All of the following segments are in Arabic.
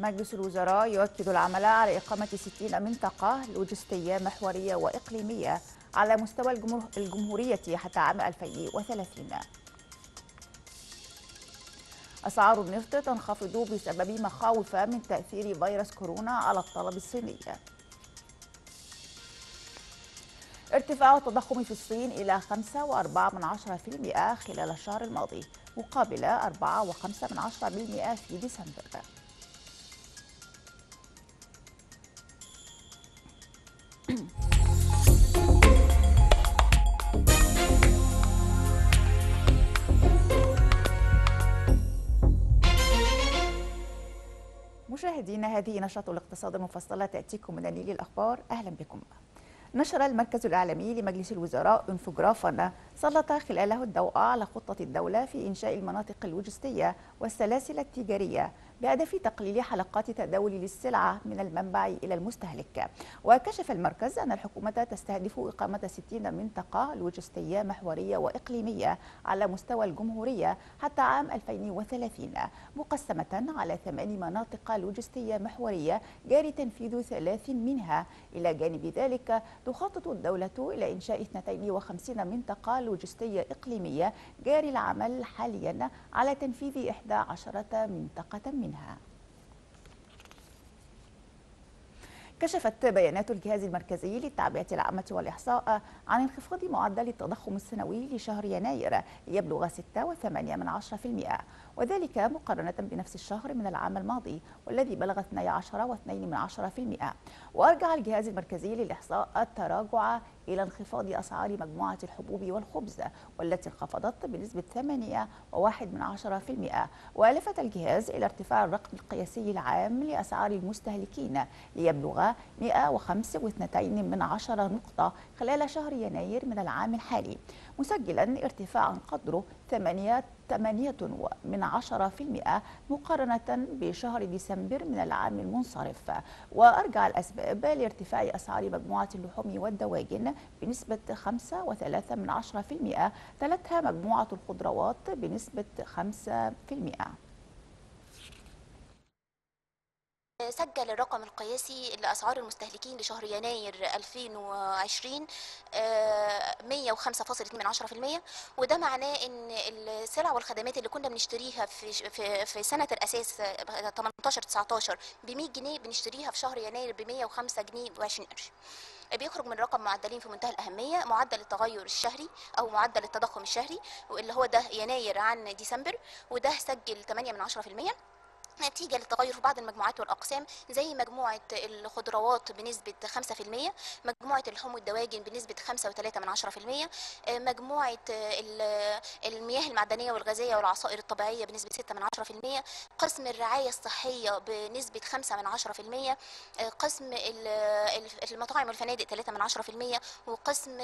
مجلس الوزراء يؤكد العمل على إقامة 60 منطقة لوجستية محورية وإقليمية على مستوى الجمهورية حتى عام 2030 أسعار النفط تنخفض بسبب مخاوف من تأثير فيروس كورونا على الطلب الصيني. ارتفاع التضخم في الصين إلى 5.4% خلال الشهر الماضي مقابل 4.5% في ديسمبر. هذه نشاط الاقتصاد المفصلة تأتيكم من النيل الأخبار. أهلا بكم. نشر المركز الإعلامي لمجلس الوزراء انفوجرافا سلط خلاله الضوء على خطة الدولة في إنشاء المناطق اللوجستية والسلاسل التجارية بهدف تقليل حلقات تداول للسلعة من المنبع إلى المستهلك. وكشف المركز أن الحكومة تستهدف إقامة 60 منطقة لوجستية محورية وإقليمية على مستوى الجمهورية حتى عام 2030 مقسمة على ثمان مناطق لوجستية محورية جاري تنفيذ ثلاث منها. إلى جانب ذلك تخطط الدولة إلى إنشاء 52 منطقة لوجستية إقليمية جاري العمل حاليا على تنفيذ 11 منطقة منها. كشفت بيانات الجهاز المركزي للتعبئة العامة والإحصاء عن انخفاض معدل التضخم السنوي لشهر يناير ليبلغ 6.8% وذلك مقارنة بنفس الشهر من العام الماضي والذي بلغ 12.2% وأرجع الجهاز المركزي للإحصاء التراجع إلى انخفاض أسعار مجموعة الحبوب والخبز والتي انخفضت بنسبة 8.1% وألفت الجهاز إلى ارتفاع الرقم القياسي العام لأسعار المستهلكين ليبلغ 105.2 نقطة خلال شهر يناير من العام الحالي. مسجلا ارتفاعا قدره 8 8 من عشرة في المئة مقارنة بشهر ديسمبر من العام المنصرف. وأرجع الأسباب لارتفاع أسعار مجموعة اللحوم والدواجن بنسبة 5.3 من عشرة في المئة تلتها مجموعة الخضروات بنسبة 5 في المئة سجل الرقم القياسي لأسعار المستهلكين لشهر يناير 2020 105.2% وده معناه إن السلع والخدمات اللي كنا بنشتريها في في سنة الأساس 18 19 ب 100 جنيه بنشتريها في شهر يناير ب 105 جنيه و20 قرش. بيخرج من رقم معدلين في منتهى الأهمية معدل التغير الشهري أو معدل التضخم الشهري واللي هو ده يناير عن ديسمبر وده سجل 8 من 10% نتيجة للتغير في بعض المجموعات والأقسام زي مجموعة الخضروات بنسبة 5% مجموعة اللحوم والدواجن بنسبة 5.3% مجموعة المياه المعدنية والغازية والعصائر الطبيعية بنسبة 6% قسم الرعاية الصحية بنسبة 5% قسم المطاعم والفنادق 3% وقسم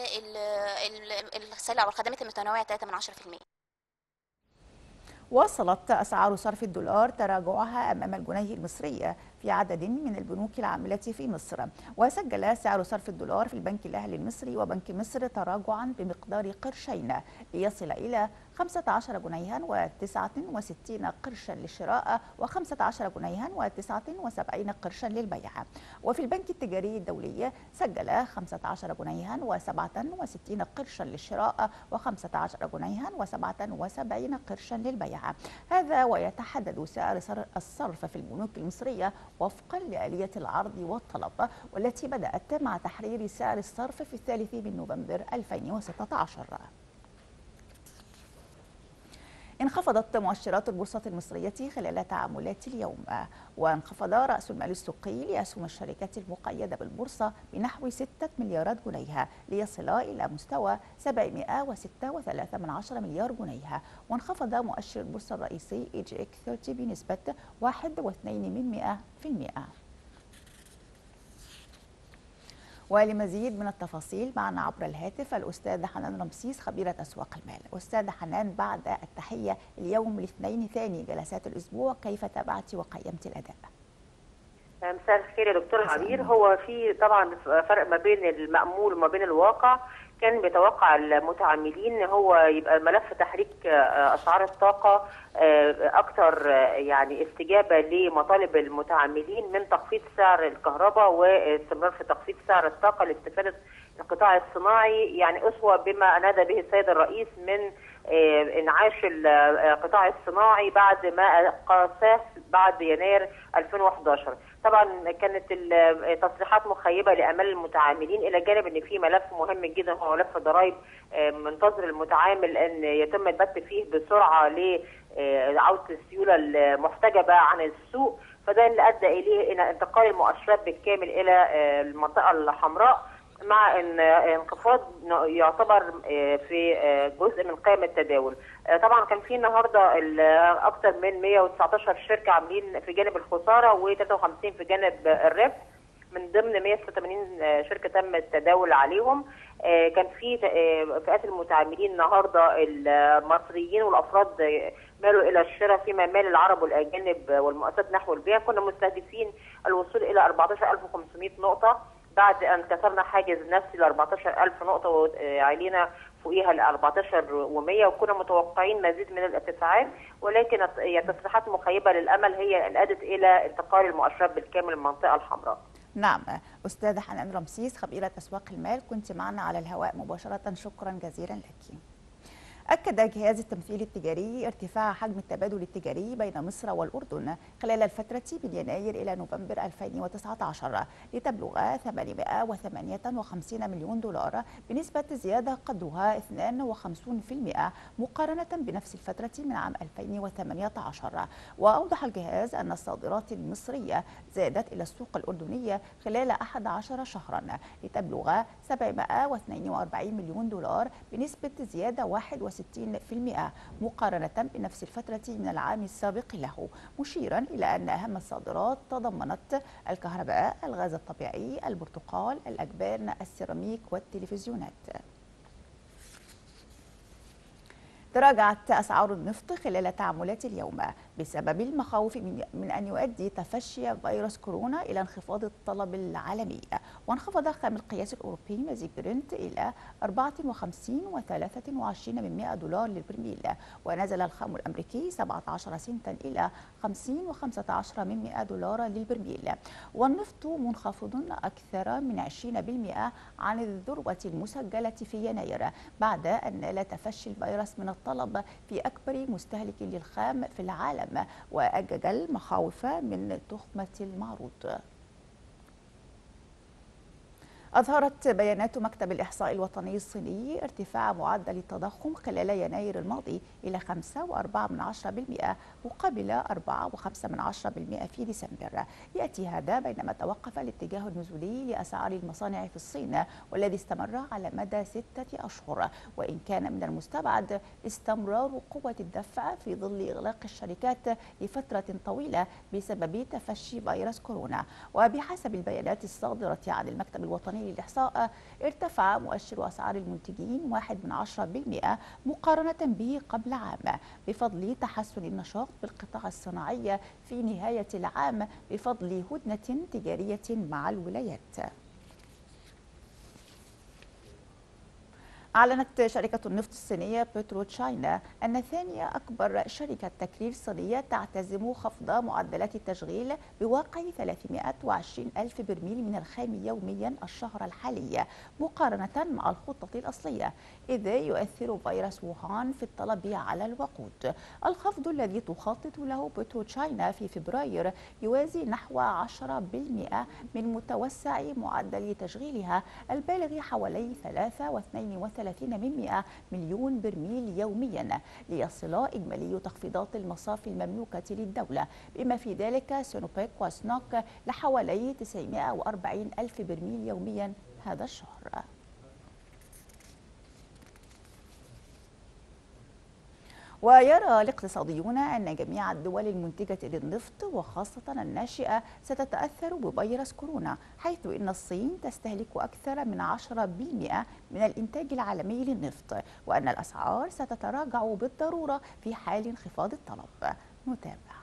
السلع والخدمات المتنوعة 3% واصلت أسعار صرف الدولار تراجعها أمام الجنيه المصري في عدد من البنوك العاملة في مصر. وسجل سعر صرف الدولار في البنك الأهلي المصري وبنك مصر تراجعا بمقدار قرشين ليصل إلى 15 جنيها و69 قرشا للشراء و15 جنيها و79 قرشا للبيع. وفي البنك التجاري الدولي سجل 15 جنيها و67 قرشا للشراء و15 جنيها و77 قرشا للبيع. هذا ويتحدد سعر الصرف في البنوك المصرية وفقا لآلية العرض والطلب والتي بدأت مع تحرير سعر الصرف في الثالث من نوفمبر 2016 انخفضت مؤشرات البورصة المصرية خلال تعاملات اليوم وانخفض رأس المال السوقي لأسهم الشركات المقيدة بالبورصة بنحو 6 مليارات جنيه ليصل إلى مستوى 706.3 مليار جنيه. وانخفض مؤشر البورصة الرئيسي إي جي إك 30 بنسبة 1.2% ولمزيد من التفاصيل معنا عبر الهاتف الأستاذة حنان رمسيس خبيرة أسواق المال. أستاذة حنان بعد التحية اليوم الاثنين ثاني جلسات الأسبوع كيف تابعت وقيمت الأداء؟ مساء الخير يا دكتور عبير هو في طبعا فرق ما بين المأمول وما بين الواقع. كان بيتوقع المتعاملين هو يبقى ملف تحريك أسعار الطاقة أكثر يعني استجابة لمطالب المتعاملين من تخفيض سعر الكهرباء واستمرار في تخفيض سعر الطاقة لاستفادة القطاع الصناعي. يعني أسوة بما انادى به السيد الرئيس من انعاش القطاع الصناعي بعد ما قاساه بعد يناير 2011 طبعا كانت التصريحات مخيبة لامال المتعاملين إلى جانب إن في ملف مهم جدا هو ملف ضرائب منتظر المتعامل إن يتم البت فيه بسرعة لعوده السيولة المحتجبة عن السوق. فده اللي أدى إليه إلى انتقال المؤشرات بالكامل إلى المنطقة الحمراء. مع ان انخفاض يعتبر في جزء من قيم التداول. طبعا كان في النهارده أكثر من 119 شركة عاملين في جانب الخسارة و53 في جانب الربح. من ضمن 186 شركة تم التداول عليهم. كان في فئات المتعاملين النهارده المصريين والأفراد مالوا إلى الشراء فيما مال العرب والأجانب والمؤسسات نحو البيع كنا مستهدفين الوصول إلى 14500 نقطة. بعد أن كسرنا حاجز نفسي ل 14000 نقطة وعلينا فوقيها ل 14 و100 وكنا متوقعين مزيد من الارتفاعات ولكن التصريحات مخيبة للأمل هي اللي أدت إلى انتقال المؤشرات بالكامل المنطقة الحمراء. نعم أستاذة حنان رمسيس خبيرة أسواق المال كنت معنا على الهواء مباشرة شكرا جزيلا لك أكد جهاز التمثيل التجاري ارتفاع حجم التبادل التجاري بين مصر والأردن خلال الفترة من يناير إلى نوفمبر 2019 لتبلغ 858 مليون دولار بنسبة زيادة قدرها 52% مقارنة بنفس الفترة من عام 2018 وأوضح الجهاز أن الصادرات المصرية زادت إلى السوق الأردنية خلال 11 شهرا لتبلغ 742 مليون دولار بنسبة زيادة 61 مقارنة بنفس الفترة من العام السابق له مشيرا إلى أن أهم الصادرات تضمنت الكهرباء الغاز الطبيعي البرتقال الأجبان السيراميك والتلفزيونات. تراجعت أسعار النفط خلال تعاملات اليوم بسبب المخاوف من أن يؤدي تفشي فيروس كورونا إلى انخفاض الطلب العالمي. وانخفض خام القياس الأوروبي مزيج برنت إلى 54 و23 من 100 دولار للبرميل ونزل الخام الأمريكي 17 سنتا إلى 50 و15 من 100 دولار للبرميل. والنفط منخفض أكثر من 20% عن الذروة المسجلة في يناير بعد أن نال تفشي الفيروس من الطلب في أكبر مستهلك للخام في العالم وأجج المخاوف من تخمة المعروض. أظهرت بيانات مكتب الإحصاء الوطني الصيني ارتفاع معدل التضخم خلال يناير الماضي إلى 5.4% مقابل 4.5% في ديسمبر. يأتي هذا بينما توقف الاتجاه النزولي لأسعار المصانع في الصين والذي استمر على مدى ستة أشهر. وإن كان من المستبعد استمرار قوة الدفع في ظل إغلاق الشركات لفترة طويلة بسبب تفشي فيروس كورونا. وبحسب البيانات الصادرة عن المكتب الوطني للإحصاء ارتفع مؤشر أسعار المنتجين واحد من عشرة بالمئة مقارنة به قبل عام بفضل تحسن النشاط بالقطاع الصناعي في نهاية العام بفضل هدنة تجارية مع الولايات. أعلنت شركة النفط الصينية بترو تشاينا أن ثانية أكبر شركة تكرير صينية تعتزم خفض معدلات التشغيل بواقع 320 ألف برميل من الخام يوميا الشهر الحالي مقارنة مع الخطة الأصلية إذ يؤثر فيروس ووهان في الطلب على الوقود. الخفض الذي تخطط له بترو تشاينا في فبراير يوازي نحو 10% من متوسع معدل تشغيلها البالغ حوالي 3.32 من 100 مليون برميل يوميا ليصل إجمالي تخفيضات المصافي المملوكة للدولة. بما في ذلك سينوبيك وسنوك لحوالي 940 ألف برميل يوميا هذا الشهر. ويرى الاقتصاديون أن جميع الدول المنتجة للنفط وخاصة الناشئة ستتأثر بفيروس كورونا حيث إن الصين تستهلك أكثر من 10% من الإنتاج العالمي للنفط وأن الأسعار ستتراجع بالضرورة في حال انخفاض الطلب. نتابع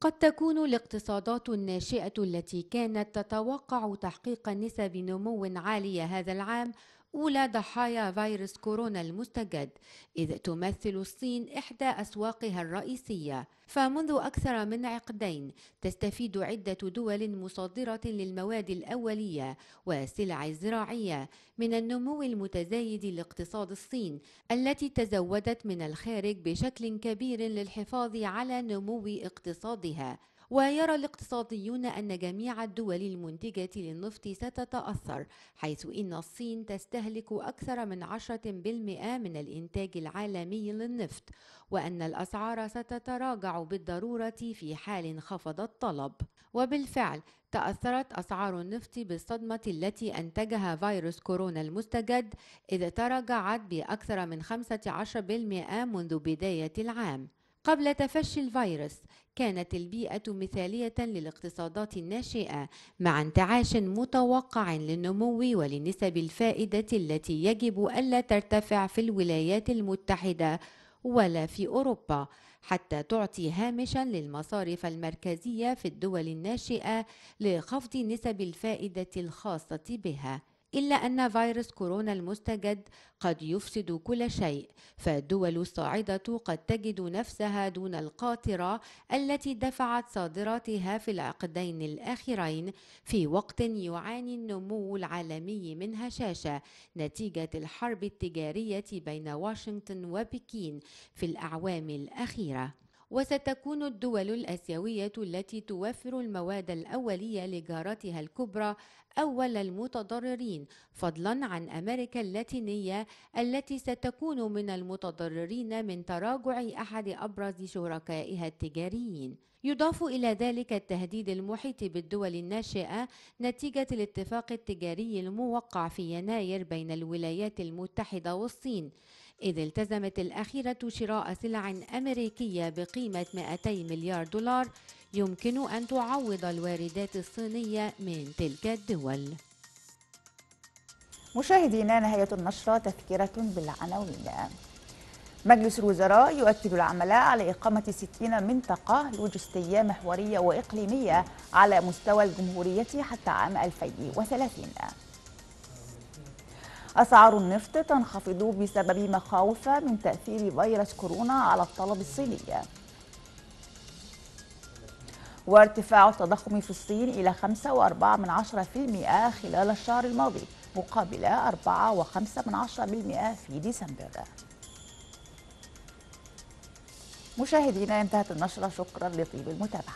قد تكون الاقتصادات الناشئة التي كانت تتوقع تحقيق نسب نمو عالية هذا العام أولى ضحايا فيروس كورونا المستجد إذ تمثل الصين إحدى أسواقها الرئيسية. فمنذ أكثر من عقدين تستفيد عدة دول مصدرة للمواد الأولية والسلع الزراعية من النمو المتزايد لاقتصاد الصين التي تزودت من الخارج بشكل كبير للحفاظ على نمو اقتصادها. ويرى الاقتصاديون أن جميع الدول المنتجة للنفط ستتأثر حيث إن الصين تستهلك أكثر من 10% من الإنتاج العالمي للنفط وأن الأسعار ستتراجع بالضرورة في حال انخفض الطلب. وبالفعل تأثرت أسعار النفط بالصدمة التي أنتجها فيروس كورونا المستجد إذ تراجعت بأكثر من 15% منذ بداية العام. قبل تفشي الفيروس كانت البيئة مثالية للاقتصادات الناشئة مع انتعاش متوقع للنمو ولنسب الفائدة التي يجب ألا ترتفع في الولايات المتحدة ولا في أوروبا حتى تعطي هامشا للمصارف المركزية في الدول الناشئة لخفض نسب الفائدة الخاصة بها. إلا أن فيروس كورونا المستجد قد يفسد كل شيء فالدول الصاعدة قد تجد نفسها دون القاطرة التي دفعت صادراتها في العقدين الأخيرين في وقت يعاني النمو العالمي من هشاشة نتيجة الحرب التجارية بين واشنطن وبكين في الأعوام الأخيرة. وستكون الدول الآسيوية التي توفر المواد الأولية لجارتها الكبرى أول المتضررين فضلا عن أمريكا اللاتينية التي ستكون من المتضررين من تراجع أحد أبرز شركائها التجاريين. يضاف إلى ذلك التهديد المحيط بالدول الناشئة نتيجة الاتفاق التجاري الموقع في يناير بين الولايات المتحدة والصين. إذ التزمت الأخيرة شراء سلع أمريكية بقيمة 200 مليار دولار يمكن أن تعوض الواردات الصينية من تلك الدول. مشاهدينا نهاية النشرة تذكرة بالعناوين. مجلس الوزراء يؤكد العمل على إقامة 60 منطقة لوجستية محورية وإقليمية على مستوى الجمهورية حتى عام 2030 أسعار النفط تنخفض بسبب مخاوف من تأثير فيروس كورونا على الطلب الصيني. وارتفاع التضخم في الصين إلى 5.4% خلال الشهر الماضي مقابل 4.5% في ديسمبر. مشاهدينا انتهت النشرة. شكرا لطيب المتابعة.